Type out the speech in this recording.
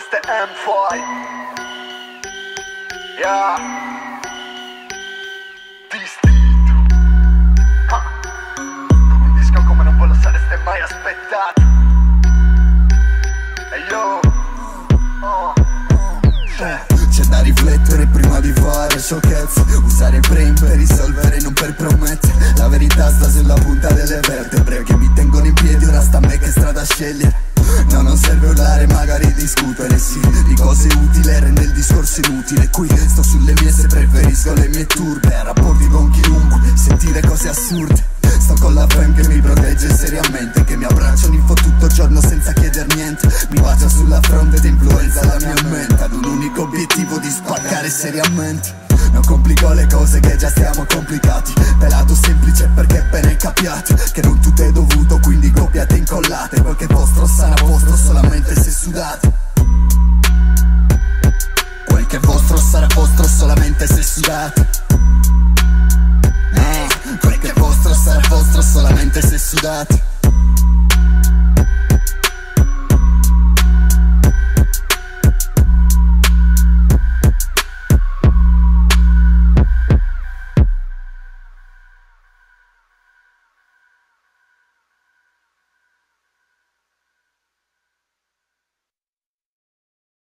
Questo è M5 Yeah. Distinto Un disco come non ve lo sareste mai aspettato. E yo. Oh. C'è da riflettere prima di fare sciocchezze. Usare il brain per risolvere, non per promettere La verità sta sulla punta delle vertebre Che mi tengono in piedi, ora sta a me che strada scegliere No, non serve urlare, magari discutere, sì. Di cose utili rende il discorso inutile. Qui sto sulle mie se preferisco le mie turbe. Rapporti con chiunque, sentire cose assurde. Sto con la fam che mi protegge seriamente Che mi abbraccia un info tutto il giorno senza chieder niente. Mi bacia sulla fronte ed influenza la mia mente. Ad un unico obiettivo di spaccare seriamente. Non complico le cose che già stiamo capiate Che non tutto è dovuto quindi copiate e incollate. Quel che è vostro sarà vostro solamente se sudate. Quel che vostro sarà vostro solamente se sudate. Eh, Quel che è vostro sarà vostro solamente se sudate